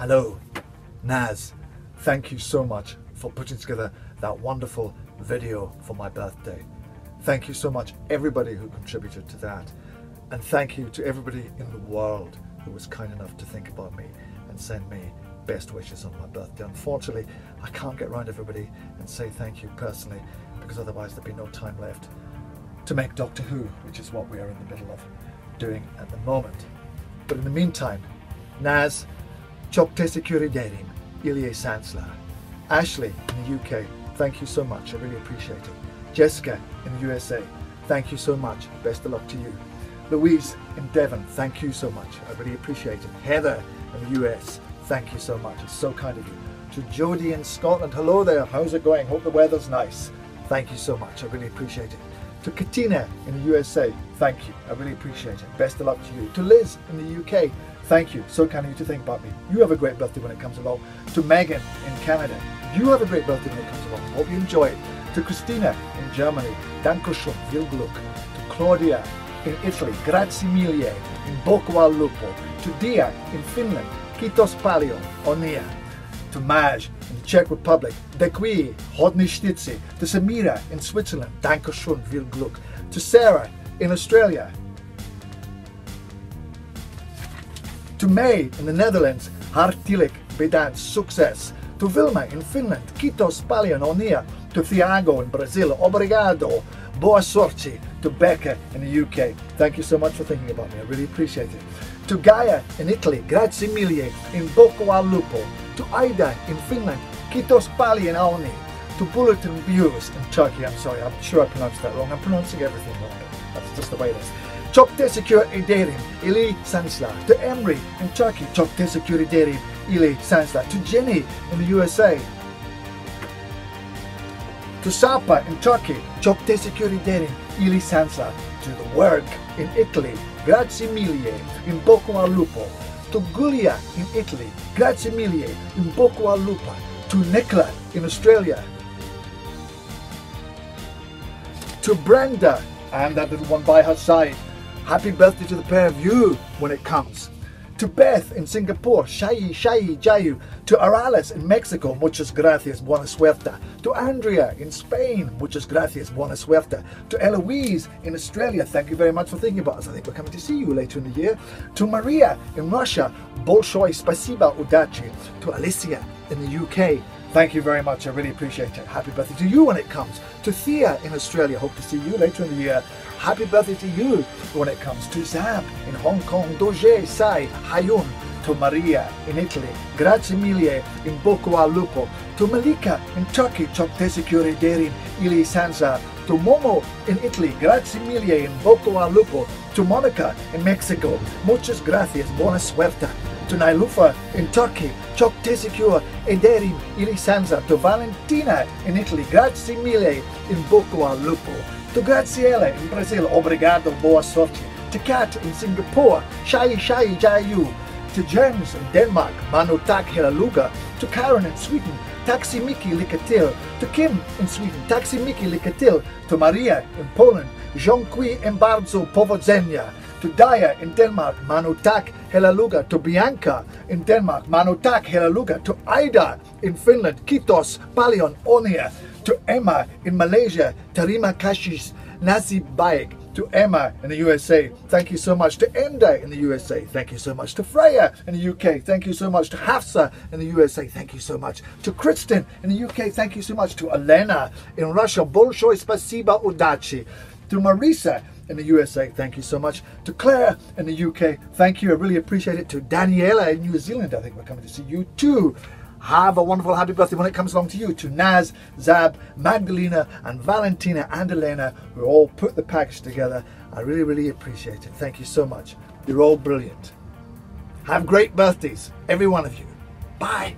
Hello, Naz. Thank you so much for putting together that wonderful video for my birthday. Thank you so much, everybody who contributed to that. And thank you to everybody in the world who was kind enough to think about me and send me best wishes on my birthday. Unfortunately, I can't get round everybody and say thank you personally because otherwise there'd be no time left to make Doctor Who, which is what we are in the middle of doing at the moment. But in the meantime, Naz, çok teşekkür ederim, Ilya Sansler. Ashley in the UK, thank you so much, I really appreciate it. Jessica in the USA, thank you so much, best of luck to you. Louise in Devon, thank you so much, I really appreciate it. Heather in the US, thank you so much, it's so kind of you. To Jodie in Scotland, hello there, how's it going? Hope the weather's nice. Thank you so much, I really appreciate it. To Katina in the USA, thank you, I really appreciate it. Best of luck to you. To Liz in the UK, thank you, so kind of you to think about me. You have a great birthday when it comes along. To Megan in Canada, you have a great birthday when it comes along. Hope you enjoy it. To Christina in Germany, Dankeschön, viel Glück. To Claudia in Italy, grazie mille, in bocca al lupo. To Dia in Finland, kitos palio, onia. To Maj in the Czech Republic, de qui, hodni stitzi. To Samira in Switzerland, Dankeschön, viel Glück. To Sarah in Australia, to May in the Netherlands, hartelijk bedankt, success. To Vilma in Finland, kitos paljon onia. To Thiago in Brazil, obrigado, boa sorte. To Becca in the UK, thank you so much for thinking about me, I really appreciate it. To Gaia in Italy, grazie mille, in bocca al lupo. To Aida in Finland, kitos paljon oni. To Bulletin Views in Turkey, I'm sorry, I'm sure I pronounced that wrong, I'm pronouncing everything wrong. That's just the way it is. Çok teşekkür ederim ili sanslar. To Emery in Turkey, çok teşekkür ederim ili sanslar. To Jenny in the USA. To Sapa in Turkey, çok teşekkür ederim ili sanslar. To The Work in Italy, grazie mille in bocca al lupo. To Gulia in Italy, grazie mille in bocca al lupo. To Nicola in Australia. To Brenda and that little one by her side. Happy birthday to the pair of you when it comes. To Beth in Singapore, Shai Shai Jayu. To Arales in Mexico, muchas gracias, buena suerte. To Andrea in Spain, muchas gracias, buena suerte. To Eloise in Australia, thank you very much for thinking about us. I think we're coming to see you later in the year. To Maria in Russia, Bolshoi spasiba udachi. To Alicia in the UK, Thank you very much. I really appreciate it. Happy birthday to you when it comes. To Thea in Australia. Hope to see you later in the year. Happy birthday to you when it comes. To Zab in Hong Kong. Doje Sai Hayun. To Maria in Italy. Grazie mille in Bocco al Lupo. To Malika in Turkey. Çok teşekkür ederim. Ili Sansa. To Momo in Italy. Grazie mille in Bocco al Lupo. To Monica in Mexico. Muchas gracias. Buena suerte to Nailufa in Turkey, Çok teşekkür ederim Ilisanza, to Valentina in Italy, grazie mille in Bocco al Lupo, to Graziella in Brazil, obrigado, boa sorte, to Kat in Singapore, Shai Shai Jayu, to James in Denmark, Manu Tak Helaluga, to Karen in Sweden, Taxi Miki Likatil, to Kim in Sweden, Taxi Miki Likatil, to Maria in Poland, Jean-Qui Embarzo Powodzenia, to Daya in Denmark, Manutak Helaluga, to Bianca in Denmark, Manutak Helaluga, to Aida in Finland, Kitos Palion Onia, to Emma in Malaysia, Tarima Kashis Nasi Baik, to Emma in the USA, thank you so much. To Enda in the USA, thank you so much. To Freya in the UK, thank you so much. To Hafsa in the USA, thank you so much. To Kristen in the UK, thank you so much. To Elena in Russia, Bolshoi Spasiba Udachi. To Marisa in the USA, thank you so much. To Claire in the UK, thank you. I really appreciate it. To Daniela in New Zealand, I think we're coming to see you too. Have a wonderful happy birthday when it comes along to you. To Naz, Zab, Magdalena, and Valentina and Elena, who all put the package together. I really, really appreciate it. Thank you so much. You're all brilliant. Have great birthdays, every one of you. Bye.